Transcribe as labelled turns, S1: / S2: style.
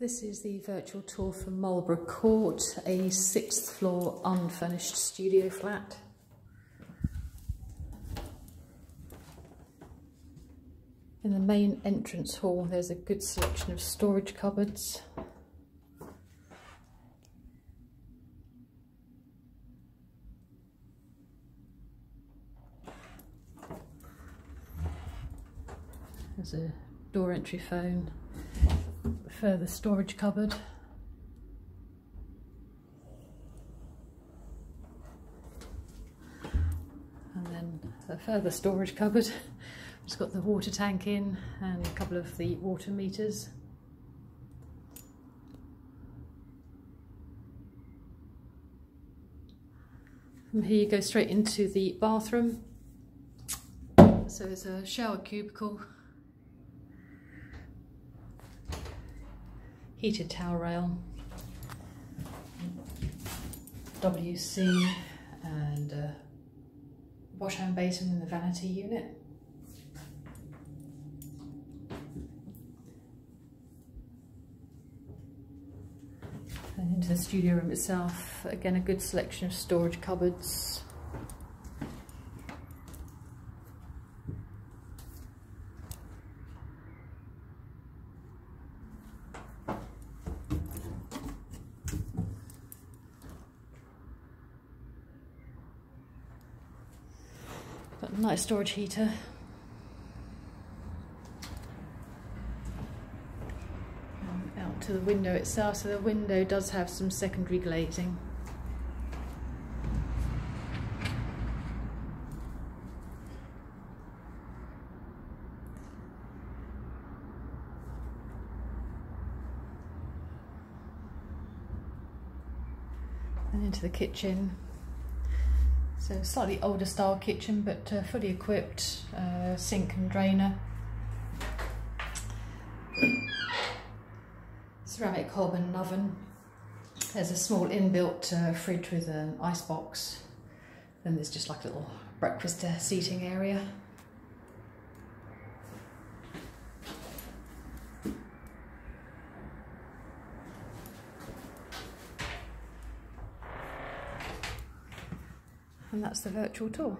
S1: This is the virtual tour from Marlborough Court, a sixth floor unfurnished studio flat. In the main entrance hall there's a good selection of storage cupboards. There's a door entry phone further storage cupboard. And then a further storage cupboard. It's got the water tank in and a couple of the water meters. From here you go straight into the bathroom. So there's a shower cubicle heated towel rail, WC and a wash hand basin in the vanity unit. And into the studio room itself, again a good selection of storage cupboards, Nice storage heater. Um, out to the window itself, so the window does have some secondary glazing. And into the kitchen. So slightly older style kitchen, but uh, fully equipped, uh, sink and drainer. Ceramic hob and oven. There's a small inbuilt uh, fridge with an ice box. Then there's just like a little breakfast uh, seating area. And that's the virtual tour.